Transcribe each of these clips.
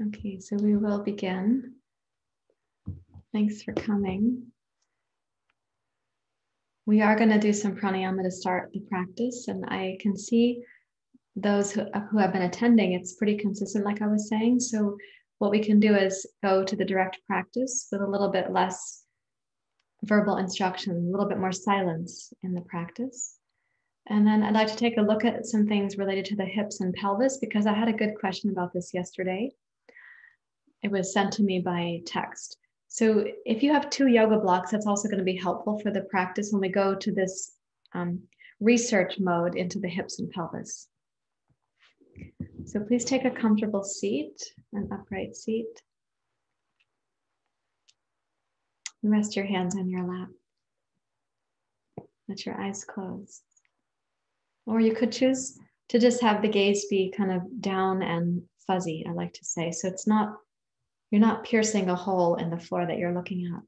Okay, so we will begin. Thanks for coming. We are going to do some pranayama to start the practice, and I can see those who, who have been attending, it's pretty consistent, like I was saying. So, what we can do is go to the direct practice with a little bit less verbal instruction, a little bit more silence in the practice. And then I'd like to take a look at some things related to the hips and pelvis because I had a good question about this yesterday. It was sent to me by text. So if you have two yoga blocks, that's also going to be helpful for the practice when we go to this um, research mode into the hips and pelvis. So please take a comfortable seat, an upright seat. Rest your hands on your lap. Let your eyes close. Or you could choose to just have the gaze be kind of down and fuzzy, I like to say. So it's not, you're not piercing a hole in the floor that you're looking at.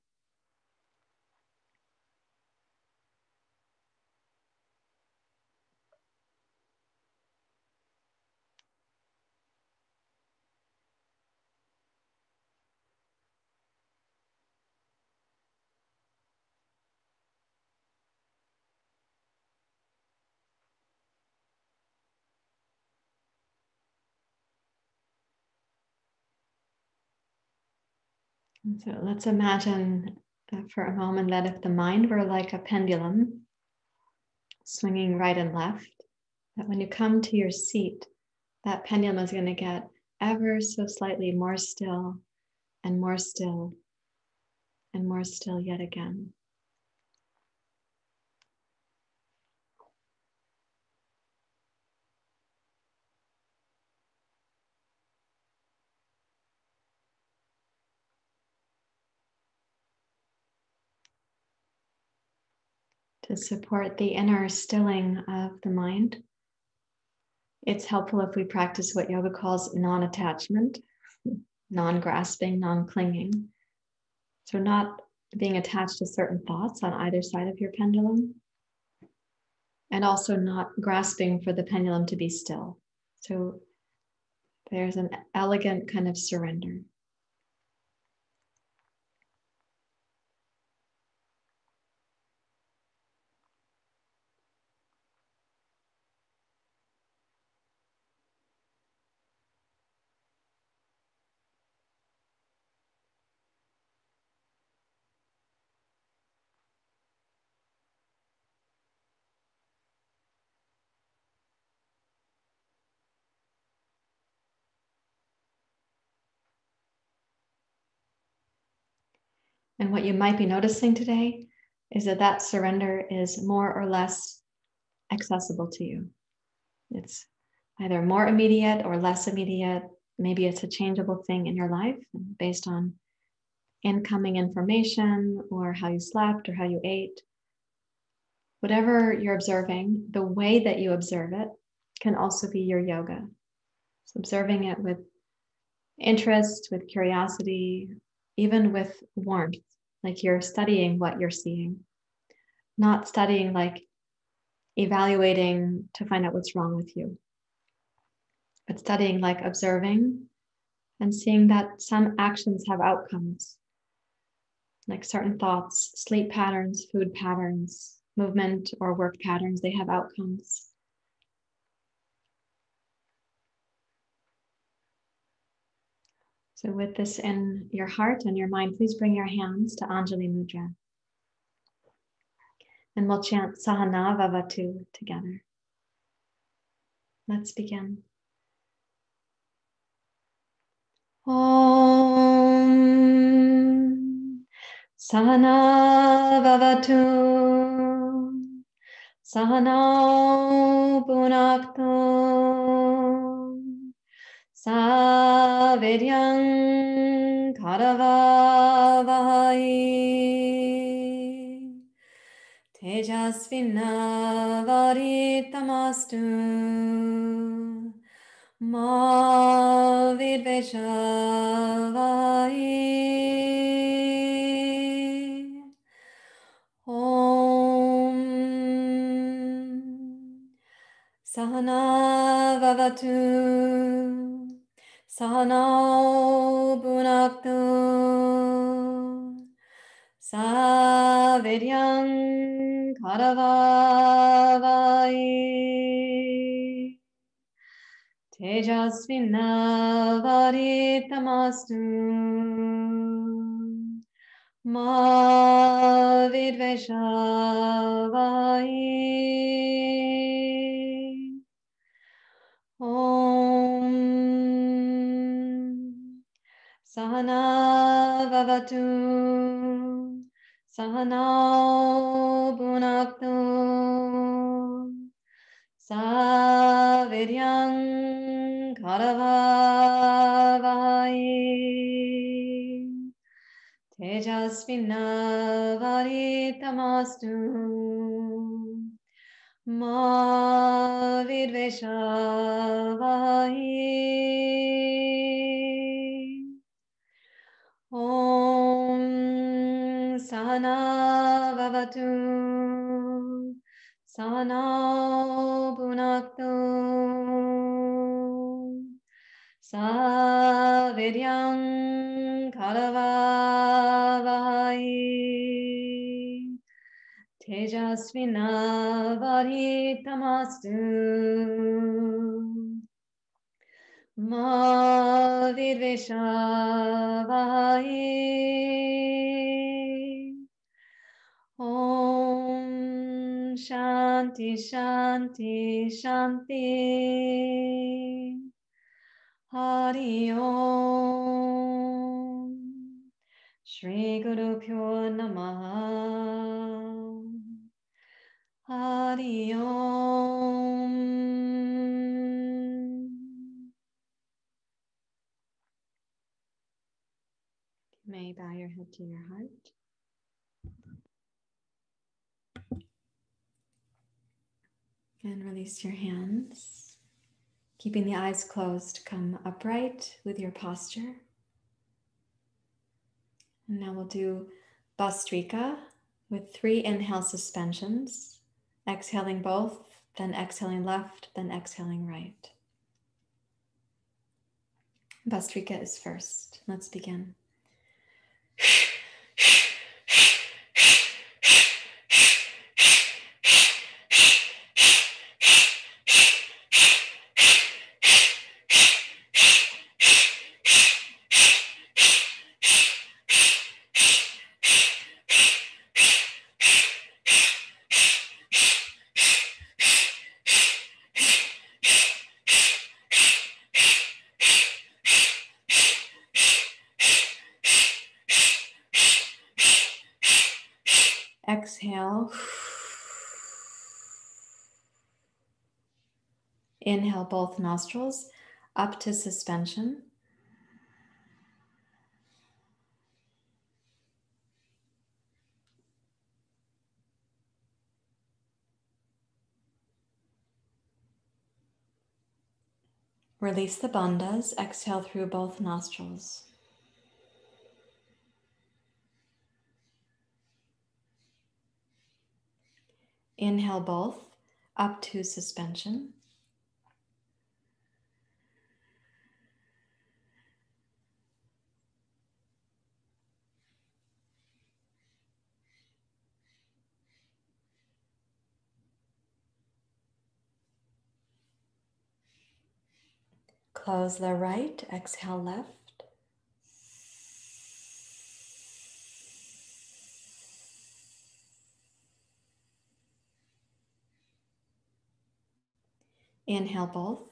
So let's imagine for a moment that if the mind were like a pendulum swinging right and left, that when you come to your seat, that pendulum is going to get ever so slightly more still and more still and more still yet again. To support the inner stilling of the mind. It's helpful if we practice what yoga calls non attachment, non grasping, non clinging. So, not being attached to certain thoughts on either side of your pendulum, and also not grasping for the pendulum to be still. So, there's an elegant kind of surrender. And what you might be noticing today is that that surrender is more or less accessible to you. It's either more immediate or less immediate. Maybe it's a changeable thing in your life based on incoming information or how you slept or how you ate. Whatever you're observing, the way that you observe it can also be your yoga. So observing it with interest, with curiosity, even with warmth like you're studying what you're seeing, not studying like evaluating to find out what's wrong with you, but studying like observing and seeing that some actions have outcomes, like certain thoughts, sleep patterns, food patterns, movement or work patterns, they have outcomes. So, with this in your heart and your mind, please bring your hands to Anjali Mudra. And we'll chant Sahana Vavatu together. Let's begin. Om Sahana Vavatu Sahana Bhunaktu Savidyang Karavavai Tejasvinavaditamastu Ma Vidveshavai Om Sahana Vavatu Sano Bhunaktu Savidyang Karavavai Tejasvinavaditamastu Ma Vidveshavai Om Sahana Vavatu Sahana Bhunaktu Savidyang Karavavai Tejasvinavaditamastu Ma Vidveshavai Om Sahana Vavatu Sahana Bhunaktu Savidyang Karavavai Tejasvinavaditamastu Ma Vidveshavai Om Shanti Shanti Shanti. Hari Om. Shri Guru Pyo Namaha Hari Om You may bow your head to your heart. And release your hands. Keeping the eyes closed, come upright with your posture. And now we'll do Bhastrika with three inhale suspensions, exhaling both, then exhaling left, then exhaling right. Bhastrika is first. Let's begin. Inhale both nostrils up to suspension. Release the bandhas. Exhale through both nostrils. Inhale both up to suspension. Close the right, exhale left. Inhale both.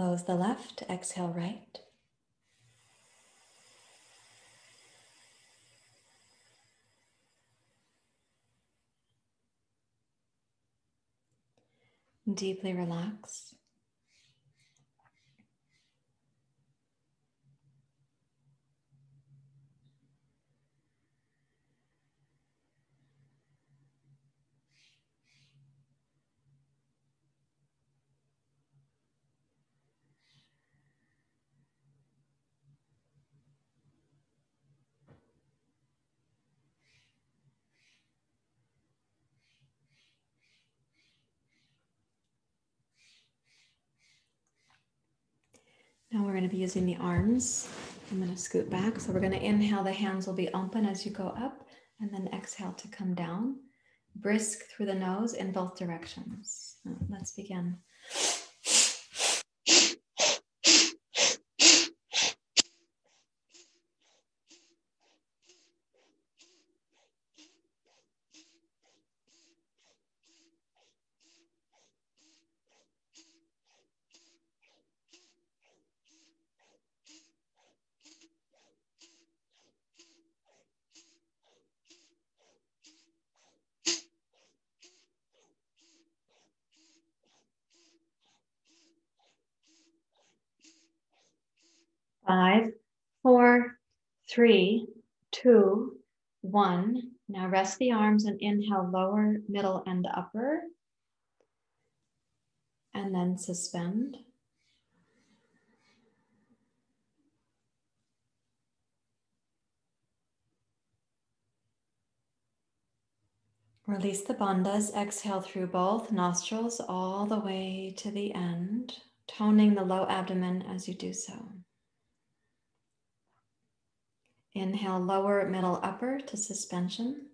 Close the left, exhale right. Deeply relax. Now we're going to be using the arms. I'm going to scoot back. So we're going to inhale, the hands will be open as you go up, and then exhale to come down. Brisk through the nose in both directions. Let's begin. Three, two, one. Now rest the arms and inhale lower, middle, and upper. And then suspend. Release the bandhas. Exhale through both nostrils all the way to the end, toning the low abdomen as you do so. Inhale, lower, middle, upper to suspension.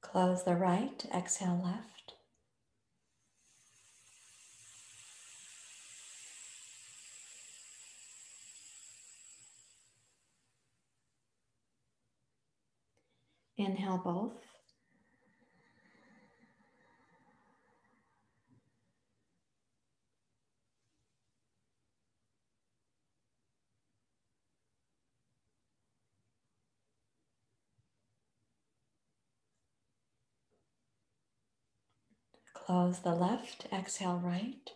Close the right, exhale left. Inhale both. Close the left, exhale right.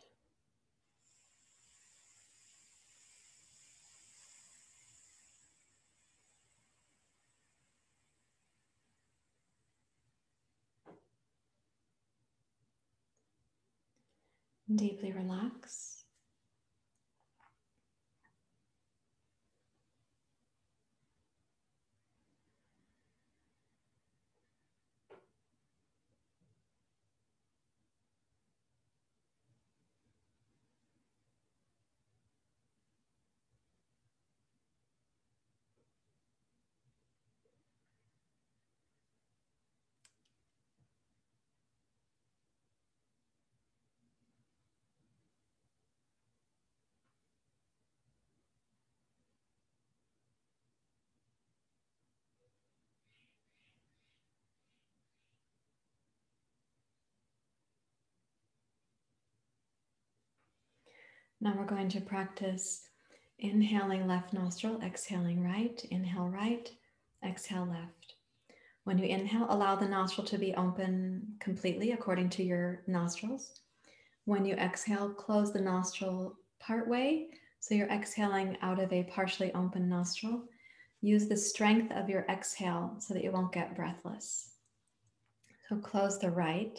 Deeply relax. Now we're going to practice inhaling left nostril, exhaling right, inhale right, exhale left. When you inhale, allow the nostril to be open completely according to your nostrils. When you exhale, close the nostril part way. So you're exhaling out of a partially open nostril. Use the strength of your exhale so that you won't get breathless. So close the right,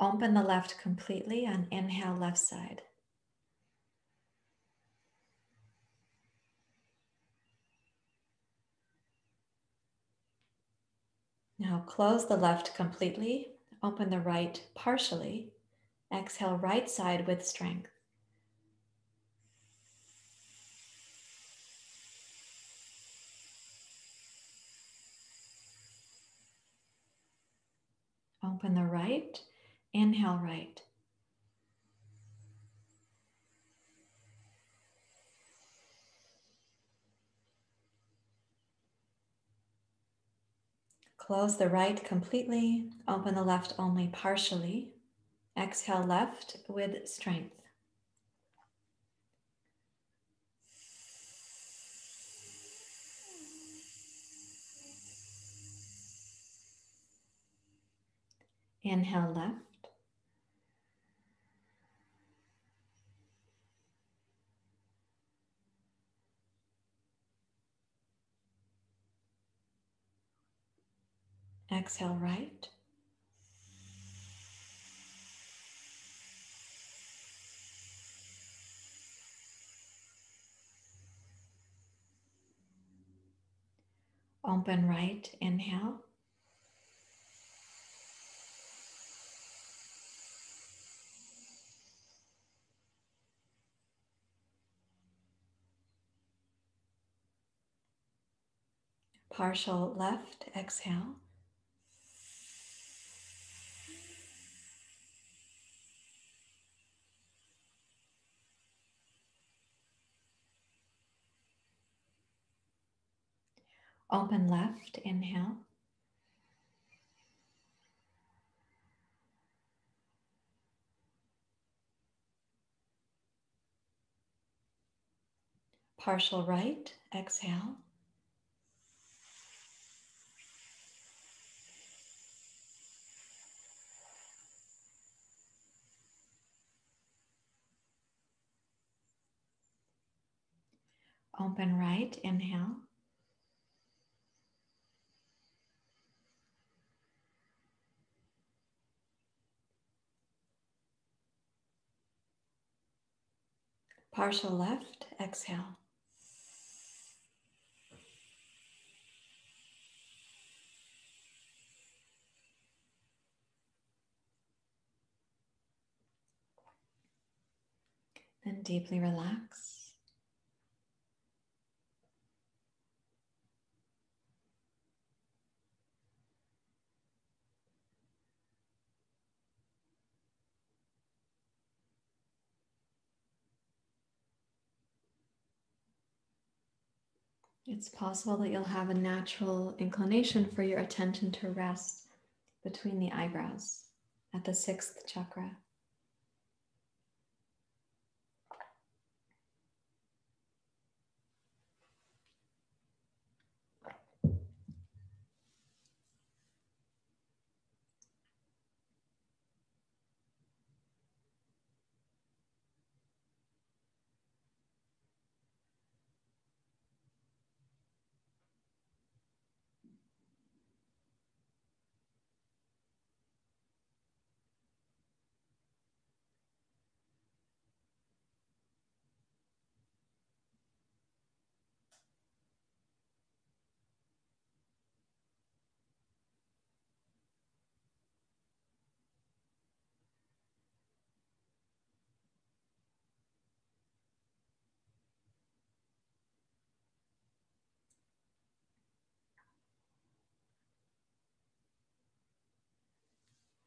open the left completely, and inhale left side. Now close the left completely, open the right partially. Exhale, right side with strength. Open the right, inhale right. Close the right completely, open the left only partially. Exhale left with strength. Inhale left. Exhale, right. Open right, inhale. Partial left, exhale. Open left, inhale. Partial right, exhale. Open right, inhale. Partial left, exhale. Then deeply relax. It's possible that you'll have a natural inclination for your attention to rest between the eyebrows at the sixth chakra.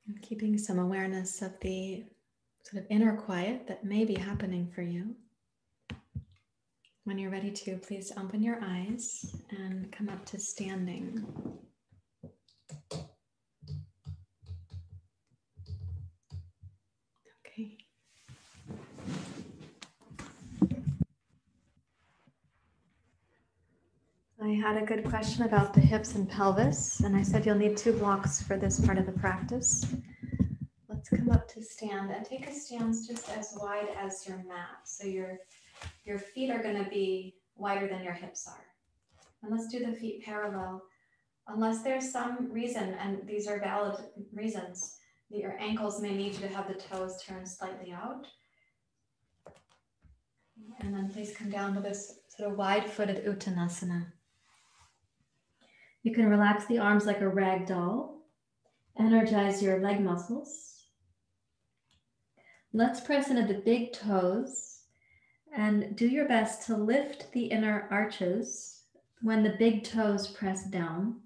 And keeping some awareness of the sort of inner quiet that may be happening for you. When you're ready to, please open your eyes and come up to standing. Okay. I had a good question about the hips and pelvis, and I said you'll need two blocks for this part of the practice. Let's come up to stand and take a stance just as wide as your mat. So your, your feet are going to be wider than your hips are. And let's do the feet parallel. Unless there's some reason, and these are valid reasons, that your ankles may need you to have the toes turned slightly out. And then please come down to this sort of wide footed Uttanasana. You can relax the arms like a rag doll, energize your leg muscles. Let's press into the big toes and do your best to lift the inner arches when the big toes press down.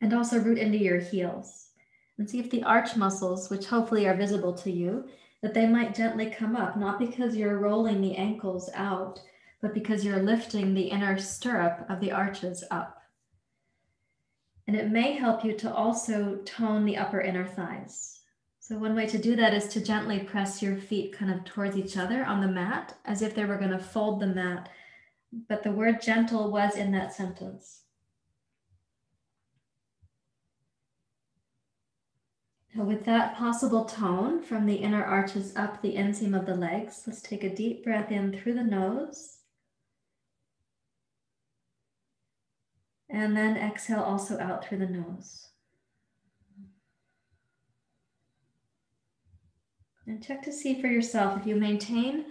And also root into your heels and see if the arch muscles, which hopefully are visible to you, that they might gently come up, not because you're rolling the ankles out, but because you're lifting the inner stirrup of the arches up. And it may help you to also tone the upper inner thighs. So, one way to do that is to gently press your feet kind of towards each other on the mat as if they were going to fold the mat. But the word gentle was in that sentence. Now, with that possible tone from the inner arches up the inseam of the legs, let's take a deep breath in through the nose. And then exhale also out through the nose. And check to see for yourself if you maintain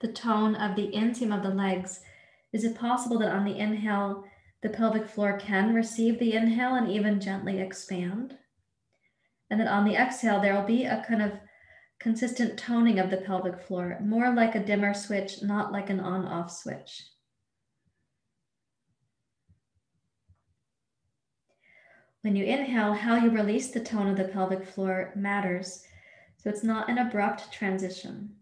the tone of the inseam of the legs, is it possible that on the inhale, the pelvic floor can receive the inhale and even gently expand. And then on the exhale, there will be a kind of consistent toning of the pelvic floor, more like a dimmer switch, not like an on off switch. When you inhale, how you release the tone of the pelvic floor matters. So it's not an abrupt transition.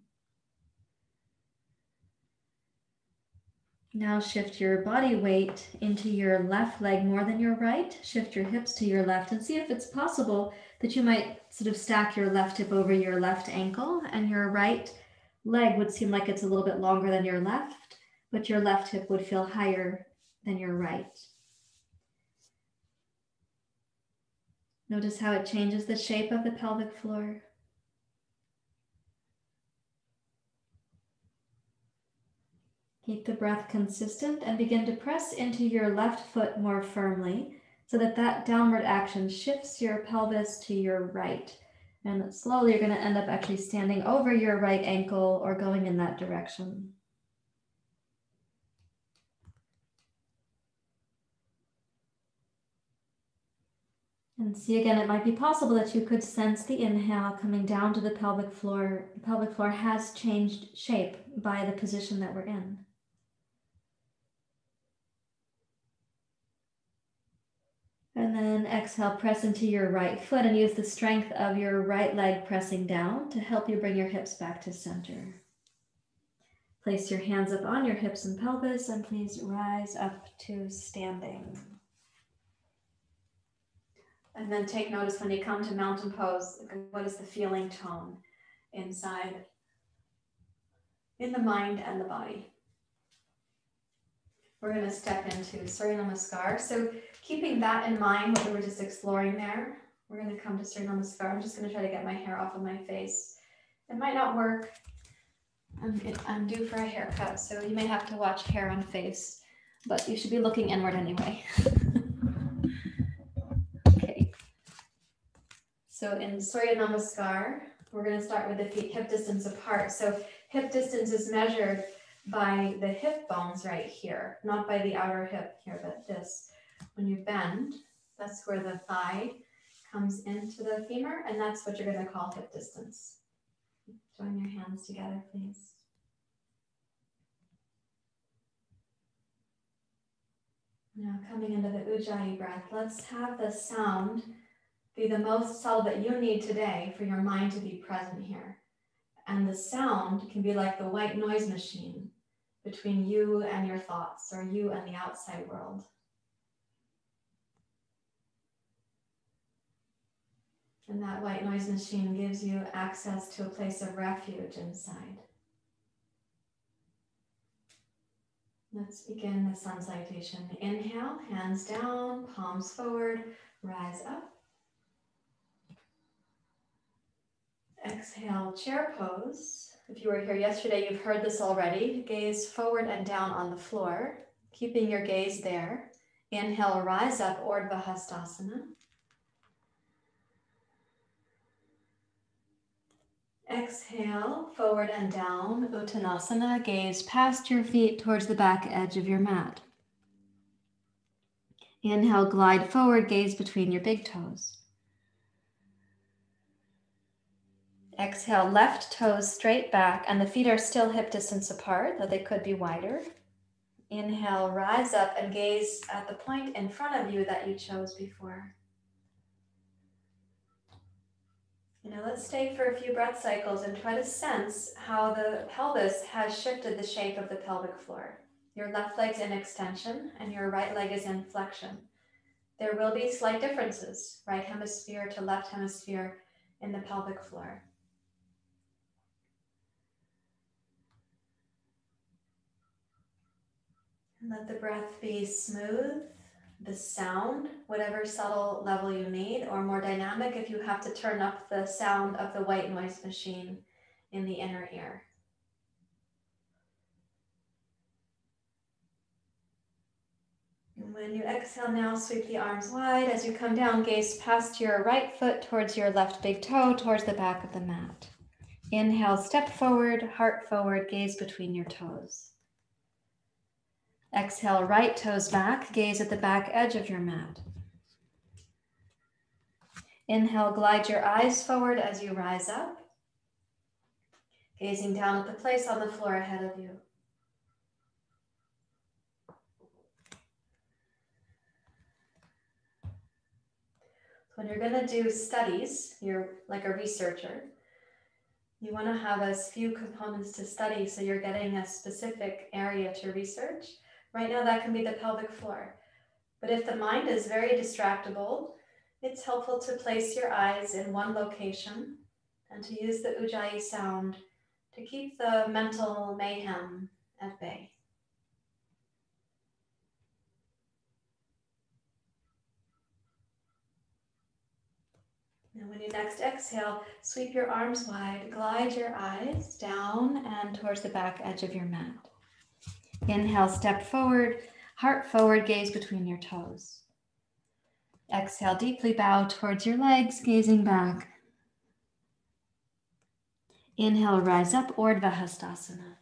Now shift your body weight into your left leg more than your right. Shift your hips to your left and see if it's possible that you might sort of stack your left hip over your left ankle and your right leg would seem like it's a little bit longer than your left, but your left hip would feel higher than your right. Notice how it changes the shape of the pelvic floor. Keep the breath consistent and begin to press into your left foot more firmly so that that downward action shifts your pelvis to your right. And slowly you're going to end up actually standing over your right ankle or going in that direction. And see again, it might be possible that you could sense the inhale coming down to the pelvic floor. The pelvic floor has changed shape by the position that we're in. And then exhale, press into your right foot and use the strength of your right leg pressing down to help you bring your hips back to center. Place your hands up on your hips and pelvis and please rise up to standing. And then take notice when you come to mountain pose, what is the feeling tone inside in the mind and the body? We're going to step into Surya Namaskar. So keeping that in mind, what we were just exploring there, we're going to come to Surya Namaskar. I'm just going to try to get my hair off of my face. It might not work. I'm, I'm due for a haircut, so you may have to watch hair on face, but you should be looking inward anyway. okay. So in Surya Namaskar, we're going to start with the feet hip distance apart. So hip distance is measured by the hip bones right here, not by the outer hip here, but this. When you bend, that's where the thigh comes into the femur, and that's what you're going to call hip distance. Join your hands together, please. Now, coming into the Ujjayi breath, let's have the sound be the most subtle that you need today for your mind to be present here. And the sound can be like the white noise machine between you and your thoughts or you and the outside world. And that white noise machine gives you access to a place of refuge inside. Let's begin the sun salutation. Inhale, hands down, palms forward, rise up. Exhale, chair pose. If you were here yesterday, you've heard this already. Gaze forward and down on the floor, keeping your gaze there. Inhale, rise up, Urdhva Hastasana. Exhale, forward and down, Uttanasana. Gaze past your feet towards the back edge of your mat. Inhale, glide forward, gaze between your big toes. Exhale, left toes straight back, and the feet are still hip distance apart, though they could be wider. Inhale, rise up and gaze at the point in front of you that you chose before. Know, let's stay for a few breath cycles and try to sense how the pelvis has shifted the shape of the pelvic floor. Your left leg's in extension and your right leg is in flexion. There will be slight differences, right hemisphere to left hemisphere in the pelvic floor. Let the breath be smooth, the sound, whatever subtle level you need, or more dynamic if you have to turn up the sound of the white noise machine in the inner ear. And when you exhale now, sweep the arms wide. As you come down, gaze past your right foot towards your left big toe, towards the back of the mat. Inhale, step forward, heart forward, gaze between your toes. Exhale, right toes back, gaze at the back edge of your mat. Inhale, glide your eyes forward as you rise up, gazing down at the place on the floor ahead of you. When you're going to do studies, you're like a researcher, you want to have as few components to study so you're getting a specific area to research. Right now, that can be the pelvic floor. But if the mind is very distractible, it's helpful to place your eyes in one location and to use the Ujjayi sound to keep the mental mayhem at bay. Now, when you next exhale, sweep your arms wide, glide your eyes down and towards the back edge of your mat. Inhale, step forward, heart forward, gaze between your toes. Exhale, deeply bow towards your legs, gazing back. Inhale, rise up, Urdhva Hastasana,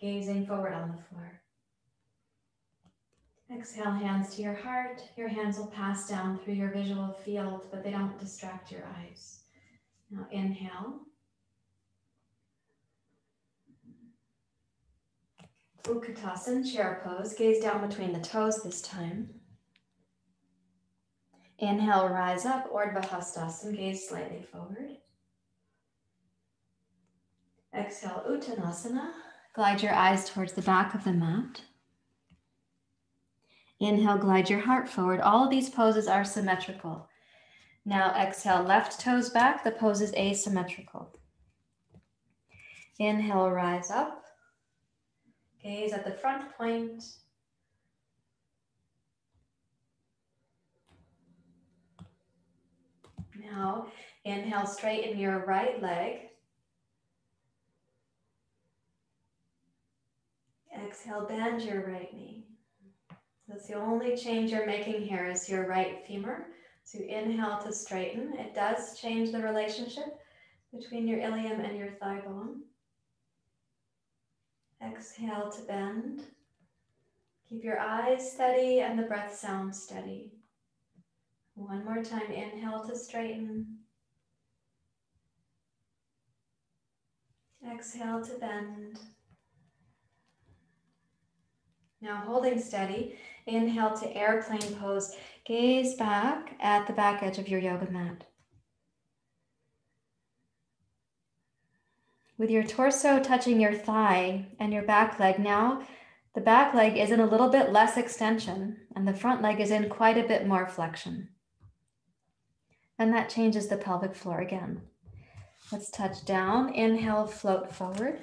gazing forward on the floor. Exhale, hands to your heart. Your hands will pass down through your visual field, but they don't distract your eyes. Now inhale. Utkatasana, chair pose. Gaze down between the toes this time. Inhale, rise up, Urdhva Hastasana, gaze slightly forward. Exhale, Uttanasana. Glide your eyes towards the back of the mat. Inhale, glide your heart forward. All of these poses are symmetrical. Now exhale, left toes back. The pose is asymmetrical. Inhale, rise up. Gaze at the front point. Now, inhale, straighten your right leg. Exhale, bend your right knee. That's the only change you're making here is your right femur. So inhale to straighten. It does change the relationship between your ilium and your thigh bone. Exhale to bend. Keep your eyes steady and the breath sound steady. One more time, inhale to straighten. Exhale to bend. Now holding steady, inhale to airplane pose. Gaze back at the back edge of your yoga mat. With your torso touching your thigh and your back leg, now the back leg is in a little bit less extension and the front leg is in quite a bit more flexion. And that changes the pelvic floor again. Let's touch down. Inhale, float forward.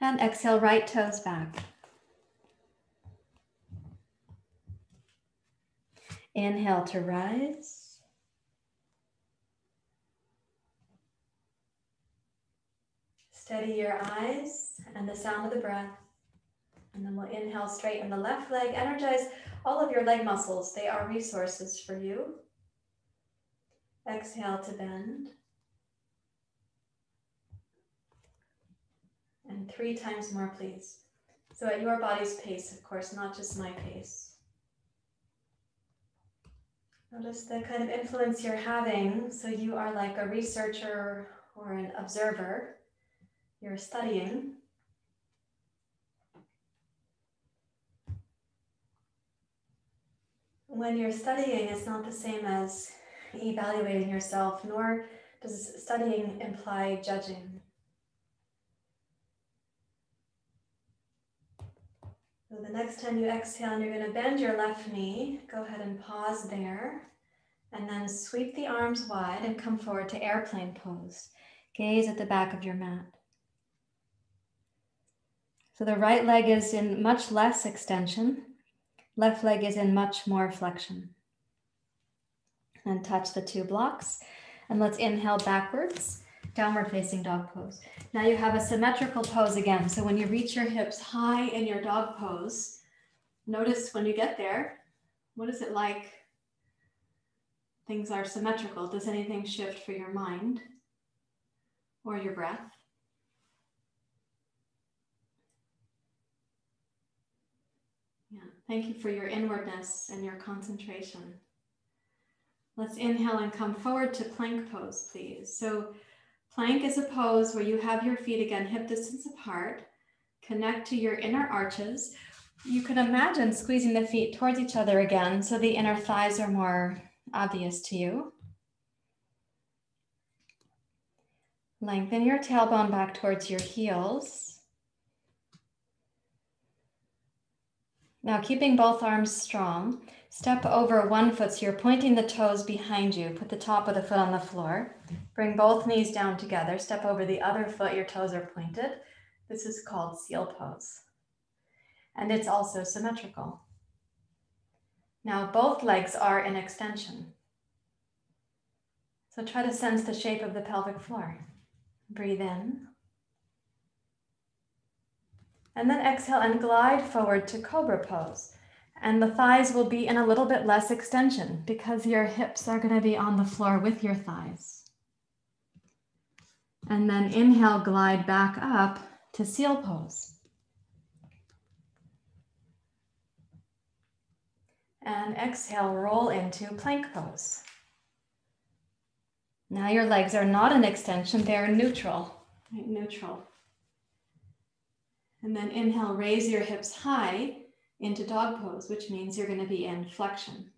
And exhale, right toes back. Inhale to rise. Steady your eyes and the sound of the breath. And then we'll inhale, straighten the left leg. Energize all of your leg muscles. They are resources for you. Exhale to bend. And three times more, please. So at your body's pace, of course, not just my pace. Notice the kind of influence you're having. So you are like a researcher or an observer. You're studying. When you're studying, it's not the same as evaluating yourself, nor does studying imply judging. So the next time you exhale, and you're going to bend your left knee. Go ahead and pause there. And then sweep the arms wide and come forward to airplane pose. Gaze at the back of your mat. So the right leg is in much less extension. Left leg is in much more flexion. And touch the two blocks. And let's inhale backwards, downward facing dog pose. Now you have a symmetrical pose again. So when you reach your hips high in your dog pose, notice when you get there, what is it like? Things are symmetrical. Does anything shift for your mind or your breath? Thank you for your inwardness and your concentration. Let's inhale and come forward to plank pose, please. So plank is a pose where you have your feet again hip distance apart. Connect to your inner arches. You can imagine squeezing the feet towards each other again so the inner thighs are more obvious to you. Lengthen your tailbone back towards your heels. Now, keeping both arms strong, step over one foot so you're pointing the toes behind you. Put the top of the foot on the floor. Bring both knees down together. Step over the other foot, your toes are pointed. This is called seal pose. And it's also symmetrical. Now, both legs are in extension. So try to sense the shape of the pelvic floor. Breathe in. And then exhale and glide forward to cobra pose. And the thighs will be in a little bit less extension because your hips are going to be on the floor with your thighs. And then inhale, glide back up to seal pose. And exhale, roll into plank pose. Now your legs are not an extension, they're neutral, right? neutral. And then inhale, raise your hips high into dog pose, which means you're going to be in flexion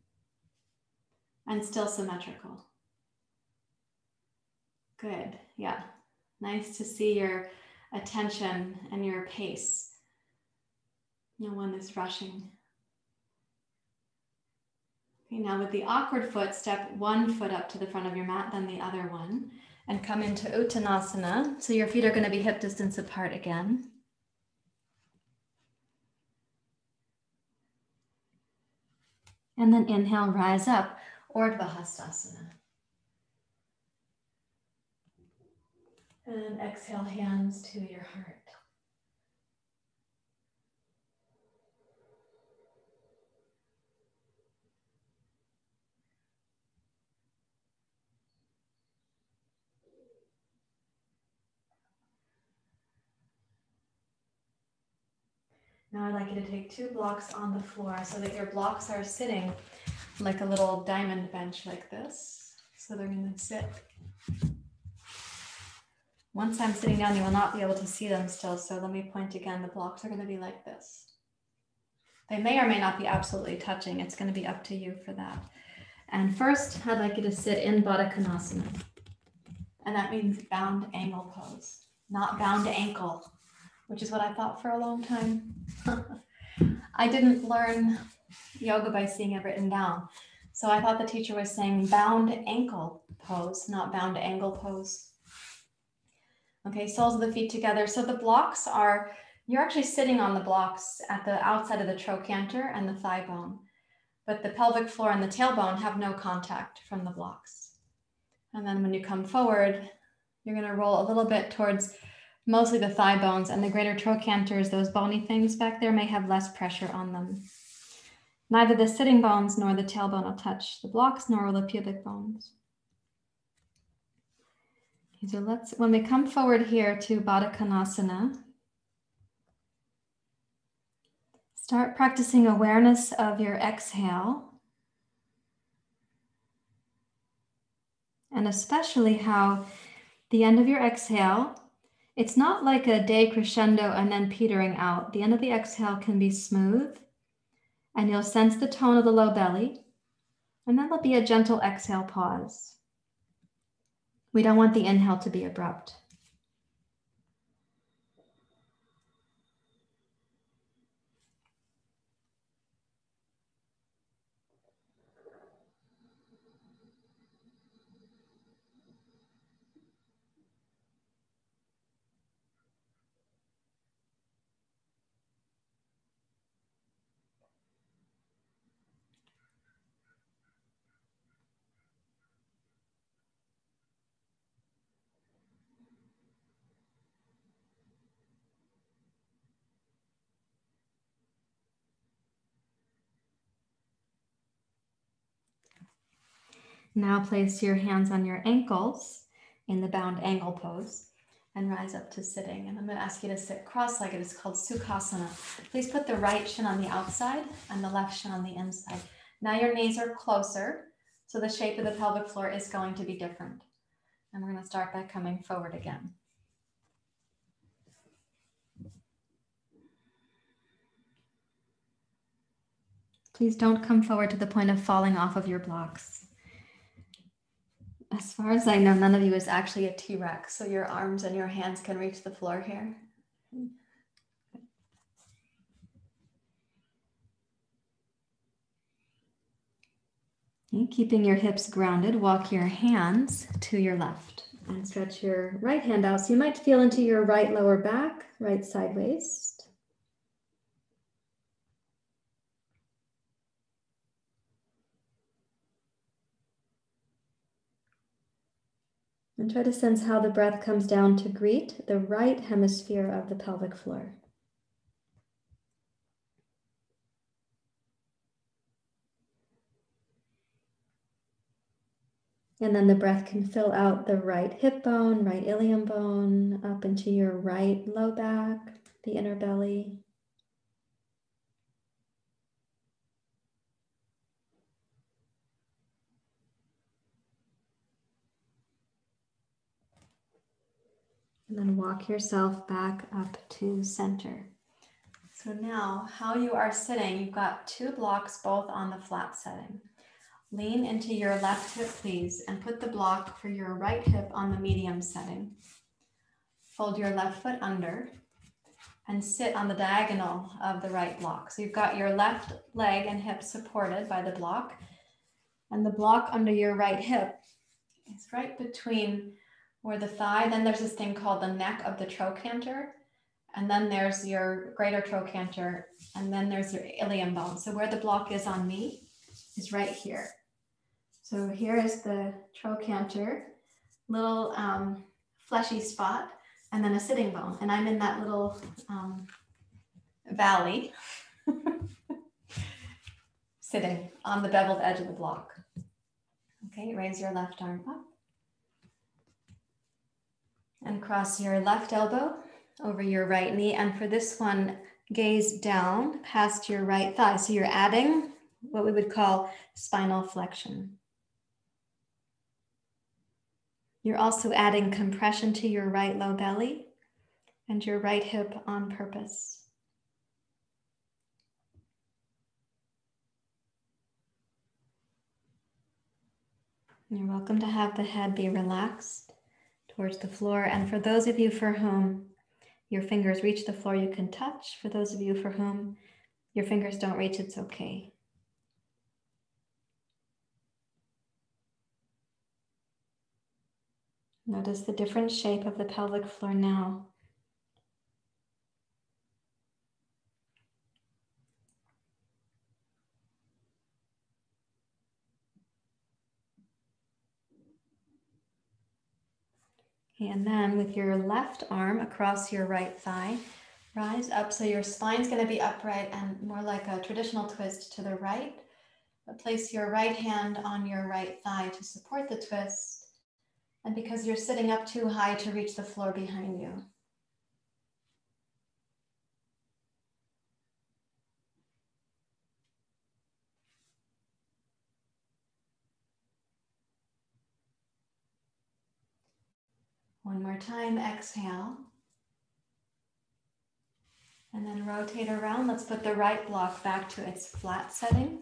and still symmetrical. Good, yeah. Nice to see your attention and your pace. No one is rushing. Okay, now with the awkward foot, step one foot up to the front of your mat, then the other one, and come into Uttanasana. So your feet are going to be hip distance apart again. And then inhale, rise up, Urdhva Hastasana. And exhale, hands to your heart. Now I'd like you to take two blocks on the floor so that your blocks are sitting like a little diamond bench like this. So they're going to sit. Once I'm sitting down, you will not be able to see them still. So let me point again. The blocks are going to be like this. They may or may not be absolutely touching. It's going to be up to you for that. And first, I'd like you to sit in Baddha Konasana. And that means bound angle pose, not bound ankle which is what I thought for a long time. I didn't learn yoga by seeing it written down. So I thought the teacher was saying bound ankle pose, not bound angle pose. Okay, soles of the feet together. So the blocks are, you're actually sitting on the blocks at the outside of the trochanter and the thigh bone, but the pelvic floor and the tailbone have no contact from the blocks. And then when you come forward, you're gonna roll a little bit towards mostly the thigh bones and the greater trochanters, those bony things back there may have less pressure on them. Neither the sitting bones nor the tailbone will touch the blocks, nor will the pubic bones. Okay, so let's, when we come forward here to Baddha Konasana, start practicing awareness of your exhale. And especially how the end of your exhale it's not like a decrescendo and then petering out. The end of the exhale can be smooth, and you'll sense the tone of the low belly. And then there'll be a gentle exhale pause. We don't want the inhale to be abrupt. Now place your hands on your ankles in the bound angle pose and rise up to sitting. And I'm going to ask you to sit cross-legged. It's called Sukhasana. Please put the right shin on the outside and the left shin on the inside. Now your knees are closer, so the shape of the pelvic floor is going to be different. And we're going to start by coming forward again. Please don't come forward to the point of falling off of your blocks. As far as I know, none of you is actually a T-Rex, so your arms and your hands can reach the floor here. Keeping your hips grounded, walk your hands to your left and stretch your right hand out. So you might feel into your right lower back, right sideways. And try to sense how the breath comes down to greet the right hemisphere of the pelvic floor. And then the breath can fill out the right hip bone, right ilium bone, up into your right low back, the inner belly. And then walk yourself back up to center. So now how you are sitting, you've got two blocks both on the flat setting. Lean into your left hip, please, and put the block for your right hip on the medium setting. Fold your left foot under and sit on the diagonal of the right block. So you've got your left leg and hip supported by the block, and the block under your right hip is right between or the thigh. Then there's this thing called the neck of the trochanter. And then there's your greater trochanter. And then there's your ilium bone. So where the block is on me is right here. So here is the trochanter, little um, fleshy spot, and then a sitting bone. And I'm in that little um, valley, sitting on the beveled edge of the block. Okay, raise your left arm up and cross your left elbow over your right knee. And for this one, gaze down past your right thigh. So you're adding what we would call spinal flexion. You're also adding compression to your right low belly and your right hip on purpose. You're welcome to have the head be relaxed towards the floor. And for those of you for whom your fingers reach the floor, you can touch. For those of you for whom your fingers don't reach, it's okay. Notice the different shape of the pelvic floor now. And then with your left arm across your right thigh, rise up. So your spine's going to be upright and more like a traditional twist to the right. But place your right hand on your right thigh to support the twist. And because you're sitting up too high to reach the floor behind you. One more time, exhale. And then rotate around. Let's put the right block back to its flat setting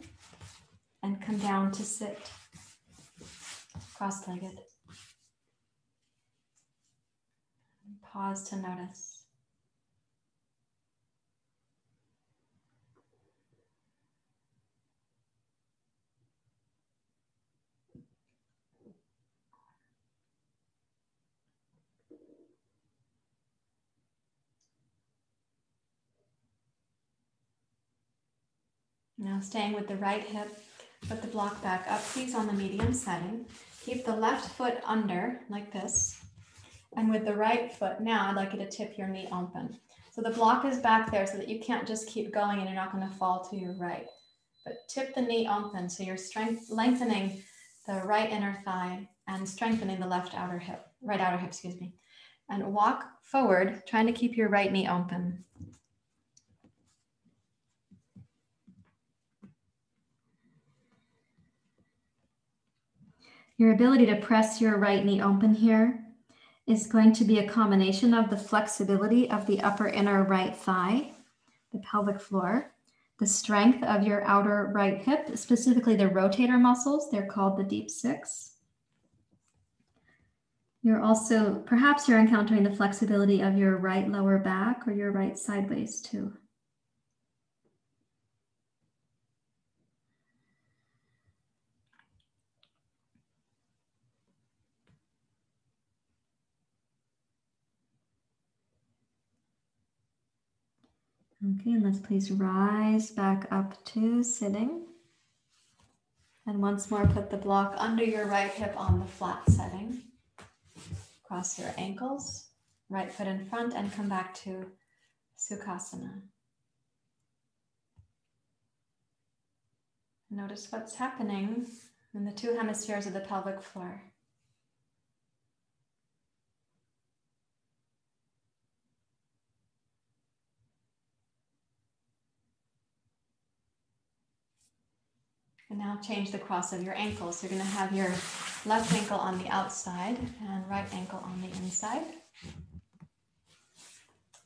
and come down to sit cross-legged. Pause to notice. Now staying with the right hip, put the block back up, please, on the medium setting. Keep the left foot under like this. And with the right foot, now I'd like you to tip your knee open. So the block is back there so that you can't just keep going and you're not going to fall to your right. But tip the knee open so you're strength, lengthening the right inner thigh and strengthening the left outer hip, right outer hip, excuse me. and walk forward, trying to keep your right knee open. Your ability to press your right knee open here is going to be a combination of the flexibility of the upper inner right thigh, the pelvic floor, the strength of your outer right hip, specifically the rotator muscles. They're called the deep six. You're also, perhaps you're encountering the flexibility of your right lower back or your right sideways too. Okay, and let's please rise back up to sitting. And once more, put the block under your right hip on the flat setting. Cross your ankles, right foot in front, and come back to Sukhasana. Notice what's happening in the two hemispheres of the pelvic floor. And now change the cross of your ankles. So you're going to have your left ankle on the outside and right ankle on the inside.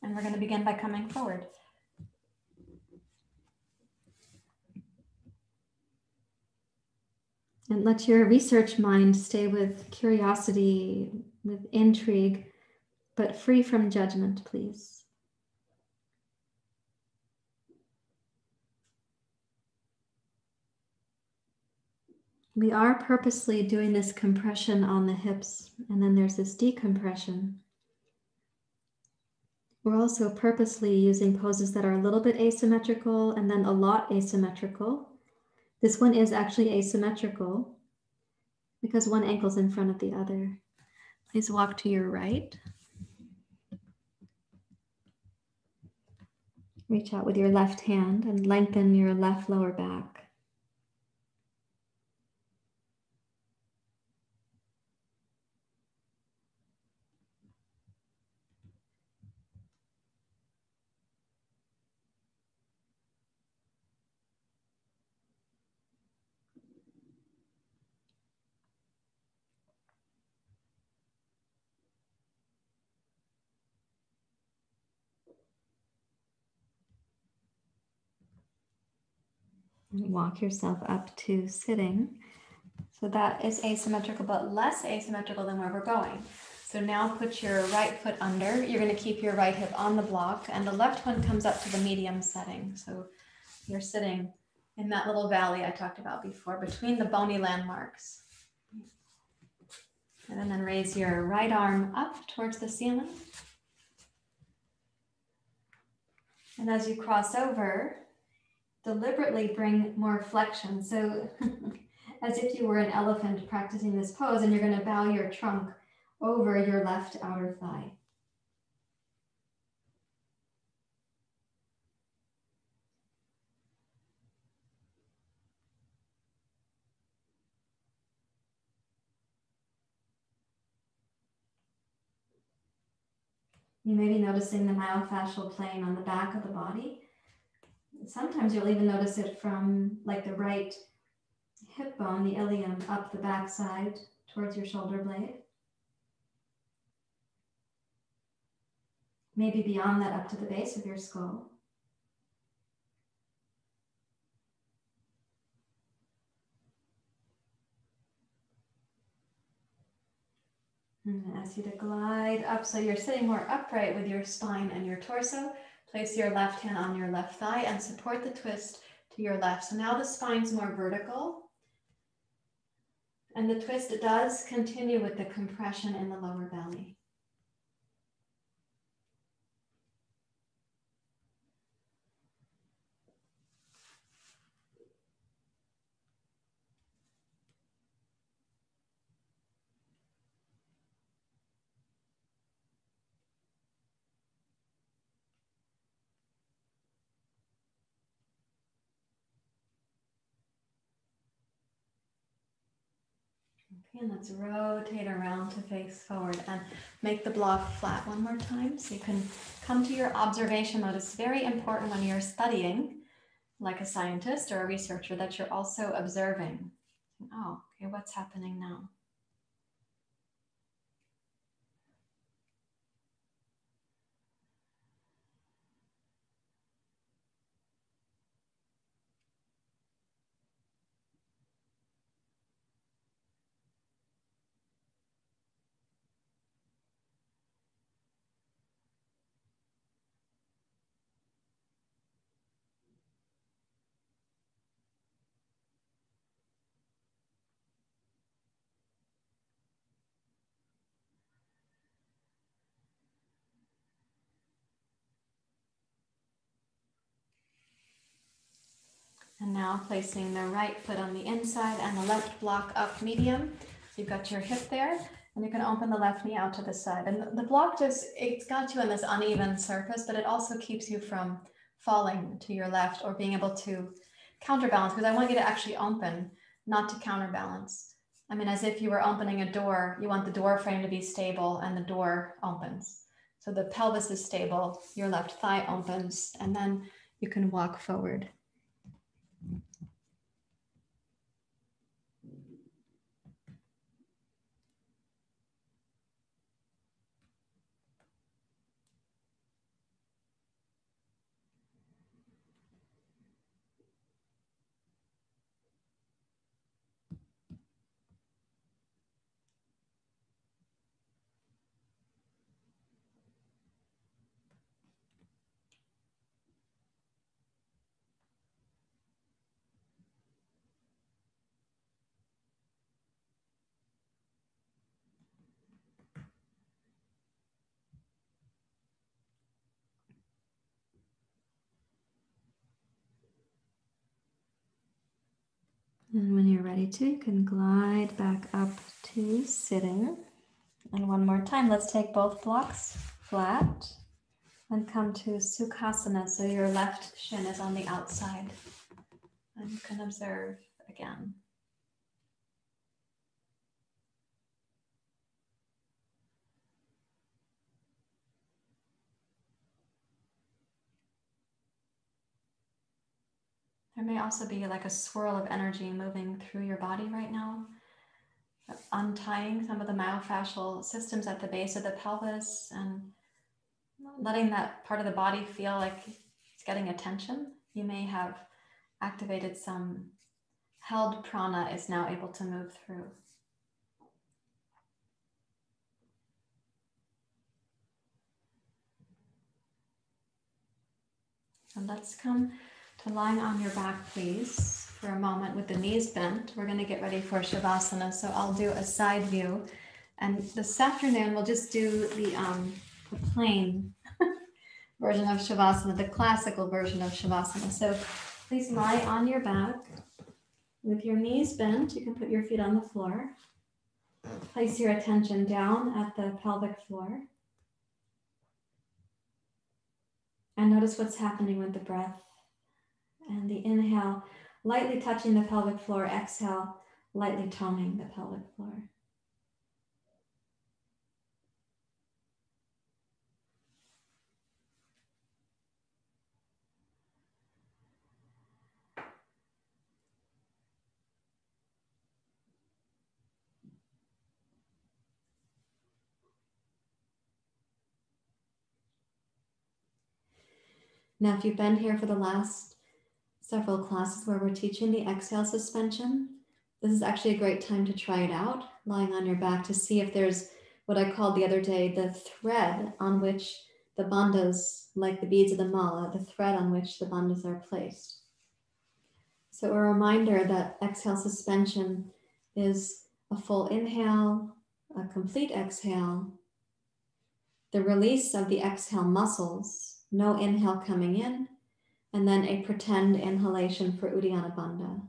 And we're going to begin by coming forward. And let your research mind stay with curiosity, with intrigue, but free from judgment, please. We are purposely doing this compression on the hips, and then there's this decompression. We're also purposely using poses that are a little bit asymmetrical and then a lot asymmetrical. This one is actually asymmetrical because one ankle's in front of the other. Please walk to your right. Reach out with your left hand and lengthen your left lower back. Walk yourself up to sitting. So that is asymmetrical, but less asymmetrical than where we're going. So now put your right foot under. You're going to keep your right hip on the block, and the left one comes up to the medium setting. So you're sitting in that little valley I talked about before between the bony landmarks. And then raise your right arm up towards the ceiling. And as you cross over, deliberately bring more flexion. So as if you were an elephant practicing this pose and you're going to bow your trunk over your left outer thigh. You may be noticing the myofascial plane on the back of the body sometimes you'll even notice it from like the right hip bone, the ilium, up the backside towards your shoulder blade. Maybe beyond that up to the base of your skull. I'm going to ask you to glide up so you're sitting more upright with your spine and your torso. Place your left hand on your left thigh and support the twist to your left. So now the spine's more vertical. And the twist does continue with the compression in the lower belly. And let's rotate around to face forward and make the block flat one more time. So you can come to your observation mode. It's very important when you're studying, like a scientist or a researcher, that you're also observing. Oh, okay, what's happening now? And now placing the right foot on the inside and the left block up medium. So you've got your hip there and you can open the left knee out to the side. And the block just, it's got you in this uneven surface, but it also keeps you from falling to your left or being able to counterbalance because I want you to actually open, not to counterbalance. I mean, as if you were opening a door, you want the door frame to be stable and the door opens. So the pelvis is stable, your left thigh opens, and then you can walk forward. And when you're ready to, you can glide back up to sitting. And one more time, let's take both blocks flat and come to Sukhasana. So your left shin is on the outside. And you can observe again. There may also be like a swirl of energy moving through your body right now, untying some of the myofascial systems at the base of the pelvis and letting that part of the body feel like it's getting attention. You may have activated some held prana is now able to move through. And let's come to lying on your back, please, for a moment with the knees bent. We're going to get ready for Shavasana. So I'll do a side view. And this afternoon, we'll just do the, um, the plain version of Shavasana, the classical version of Shavasana. So please lie on your back with your knees bent. You can put your feet on the floor. Place your attention down at the pelvic floor. And notice what's happening with the breath and the inhale, lightly touching the pelvic floor. Exhale, lightly toning the pelvic floor. Now, if you've been here for the last several classes where we're teaching the exhale suspension. This is actually a great time to try it out, lying on your back to see if there's what I called the other day the thread on which the bandhas, like the beads of the mala, the thread on which the bandhas are placed. So, a reminder that exhale suspension is a full inhale, a complete exhale, the release of the exhale muscles, no inhale coming in, and then a pretend inhalation for Uddiyana Bandha.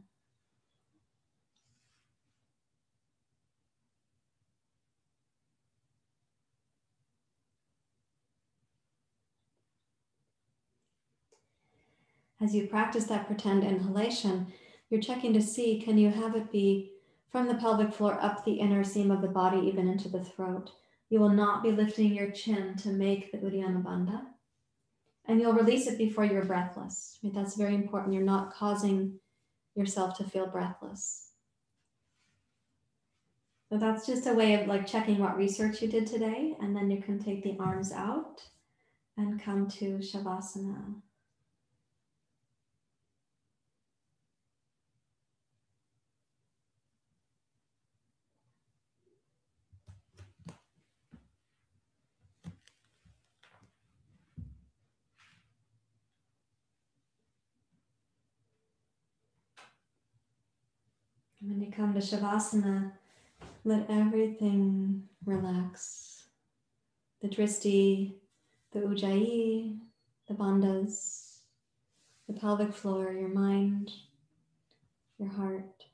As you practice that pretend inhalation, you're checking to see can you have it be from the pelvic floor up the inner seam of the body, even into the throat. You will not be lifting your chin to make the Uddiyana Bandha. And you'll release it before you're breathless. Right? That's very important. You're not causing yourself to feel breathless. So that's just a way of like checking what research you did today. And then you can take the arms out and come to Shavasana. When you come to Shavasana, let everything relax. The dristi, the ujjayi, the bandhas, the pelvic floor, your mind, your heart.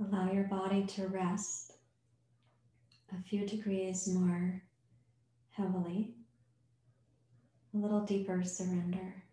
Allow your body to rest a few degrees more heavily, a little deeper surrender.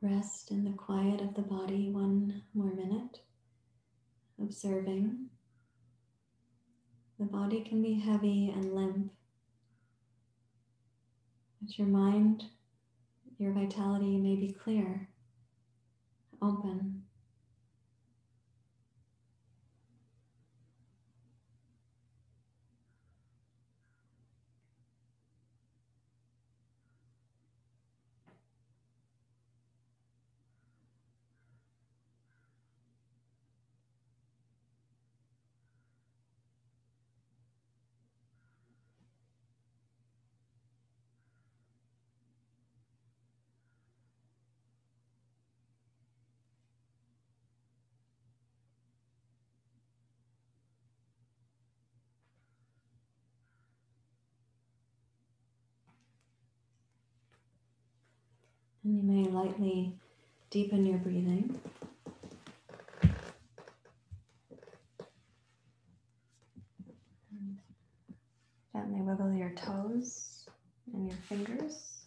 Rest in the quiet of the body one more minute, observing. The body can be heavy and limp, but your mind, your vitality may be clear, open. And you may lightly deepen your breathing. Gently wiggle your toes and your fingers.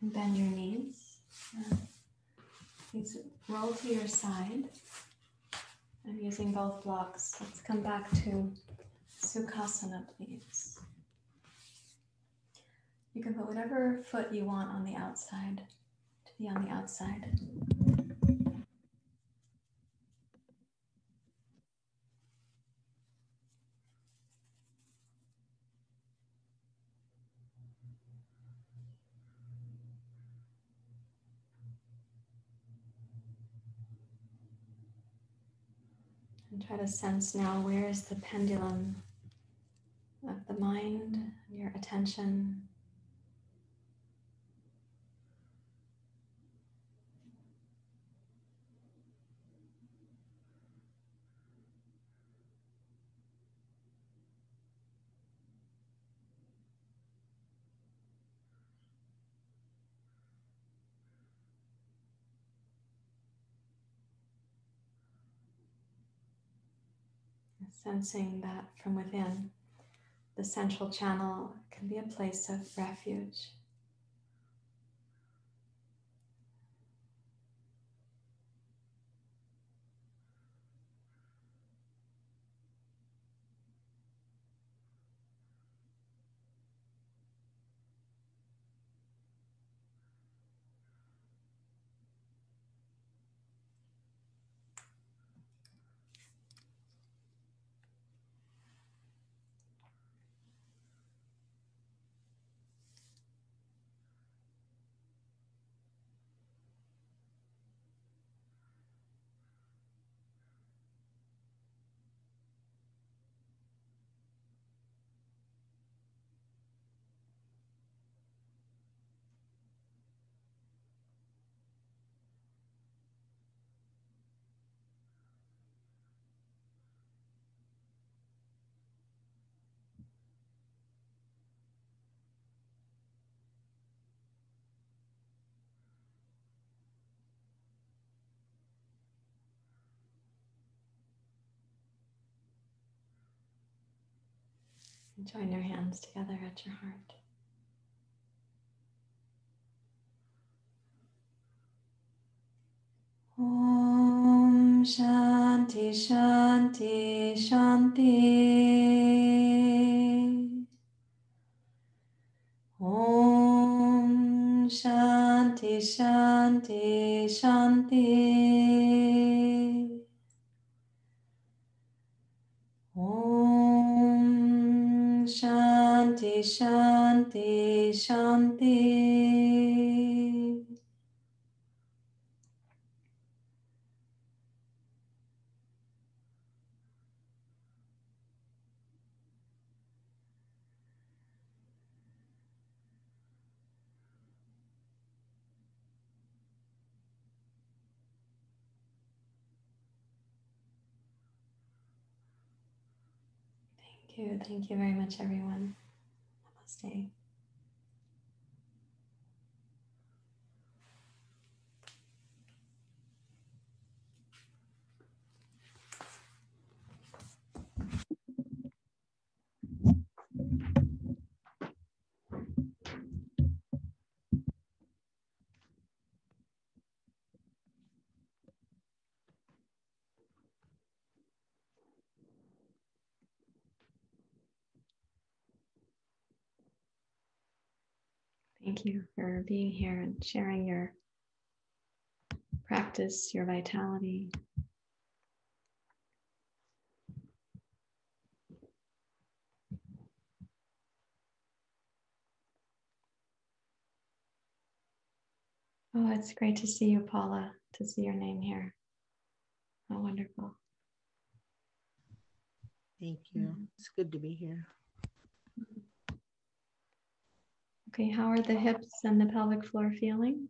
And bend your knees. Please roll to your side. I'm using both blocks. Let's come back to Sukhasana, please. You can put whatever foot you want on the outside to be on the outside. Try to sense now where is the pendulum of the mind, and your attention. Sensing that from within, the central channel can be a place of refuge. And join your hands together at your heart. Om Shanti Shanti Shanti. Om Shanti Shanti Shanti. Om Shanti Shanti. Thank you. Thank you very much, everyone. Namaste. Thank you for being here and sharing your practice, your vitality. Oh, it's great to see you, Paula, to see your name here. Oh, wonderful. Thank you. Mm-hmm. It's good to be here. Okay, how are the hips and the pelvic floor feeling?